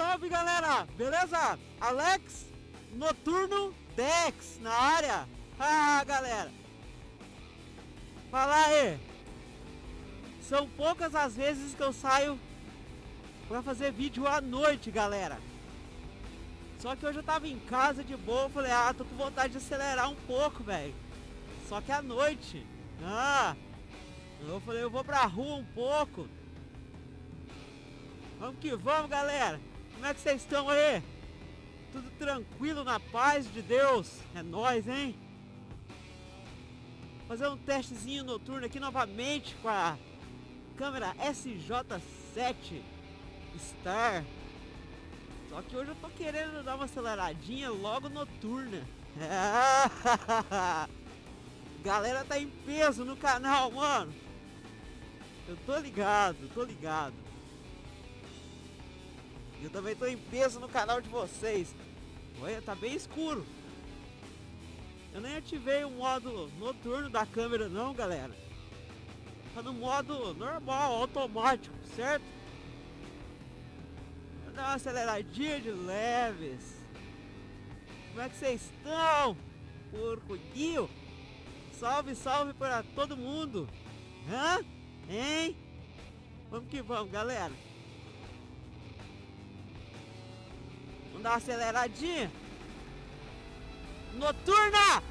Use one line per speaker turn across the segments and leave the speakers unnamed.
salve galera! Beleza? Alex Noturno Dex na área. Ah galera! Fala aí! São poucas as vezes que eu saio pra fazer vídeo à noite, galera. Só que hoje eu tava em casa de boa, falei, ah, tô com vontade de acelerar um pouco, velho. Só que à noite. Ah! Eu falei, eu vou pra rua um pouco. Vamos que vamos, galera. Como é que vocês estão aí? Tudo tranquilo na paz de Deus. É nós, hein? Fazer um testezinho noturno aqui novamente com a câmera SJ7 Star. Só que hoje eu tô querendo dar uma aceleradinha logo noturna. Galera tá em peso no canal, mano. Eu tô ligado, tô ligado. Eu também tô em peso no canal de vocês. Olha, tá bem escuro. Eu nem ativei o modo noturno da câmera não, galera. Tá no modo normal, automático, certo? Vou dar uma aceleradinha de leves. Como é que vocês estão? Porcudinho? Salve, salve para todo mundo. Hã? Hein? Vamos que vamos, galera. Vamos dar uma aceleradinha. Noturna!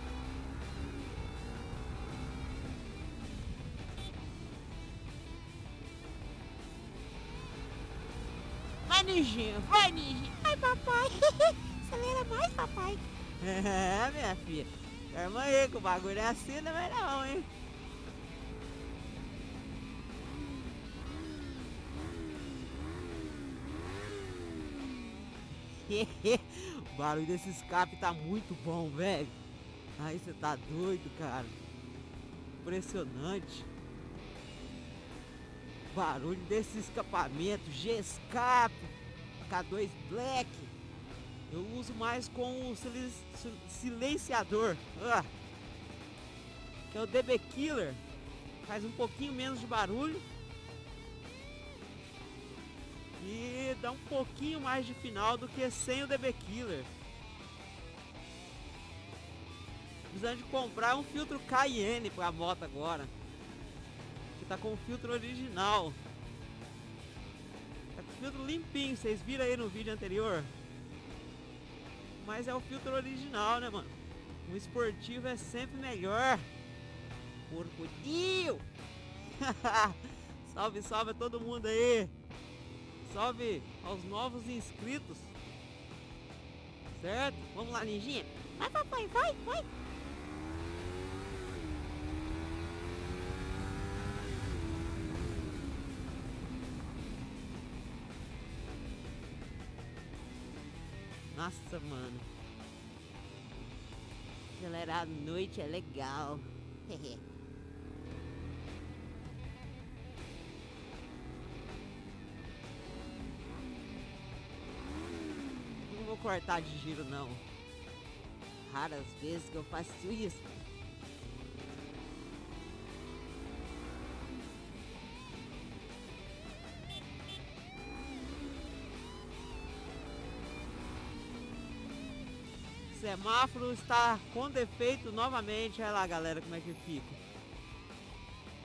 Vai, Nijinho, vai, Nijinho. Ai, papai. Acelera mais, papai.
É, minha filha. Calma aí, que o bagulho é assim, não é não, hein? o barulho desse escape tá muito bom, velho. Aí você tá doido, cara. Impressionante. Barulho desse escapamento, G-Escape, K2 Black. Eu uso mais com o silenciador. Ah, que é o DB Killer. Faz um pouquinho menos de barulho. E dá um pouquinho mais de final do que sem o DB Killer. Precisando de comprar um filtro Cayenne para a moto agora. Que tá com o filtro original. Tá com o filtro limpinho, vocês viram aí no vídeo anterior. Mas é o filtro original, né, mano? O esportivo é sempre melhor. Porcudinho! salve, salve a todo mundo aí! Salve aos novos inscritos. Certo? Vamos lá, ninjinha.
Vai, papai, vai, vai.
Nossa, mano. Acelerar à noite é legal. vou cortar de giro não. Raras vezes que eu faço isso. Semáforo está com defeito novamente. Olha lá, galera, como é que fica.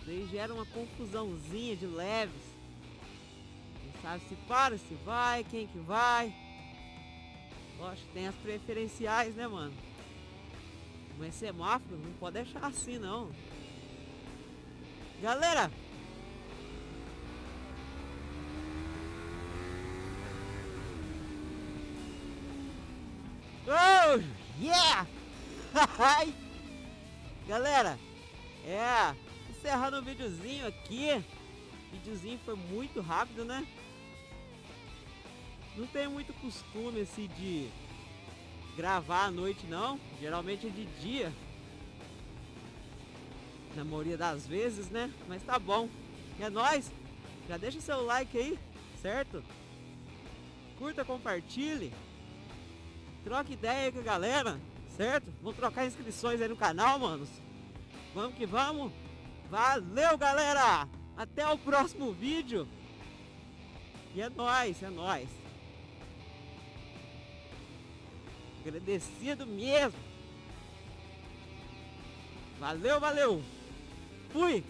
Daí gera uma confusãozinha de leves. Não sabe se para, se vai, quem que vai. Lógico, tem as preferenciais, né, mano? Mas semáforo não pode deixar assim, não. Galera! Oh, yeah! Galera, é, encerrando o videozinho aqui. O videozinho foi muito rápido, né? Não tenho muito costume assim de gravar à noite não. Geralmente é de dia. Na maioria das vezes, né? Mas tá bom. É nóis. Já deixa seu like aí, certo? Curta, compartilhe. Troca ideia com a galera, certo? Vamos trocar inscrições aí no canal, manos. Vamos que vamos. Valeu, galera! Até o próximo vídeo. E é nóis, é nóis. Agradecido mesmo. Valeu, valeu. Fui.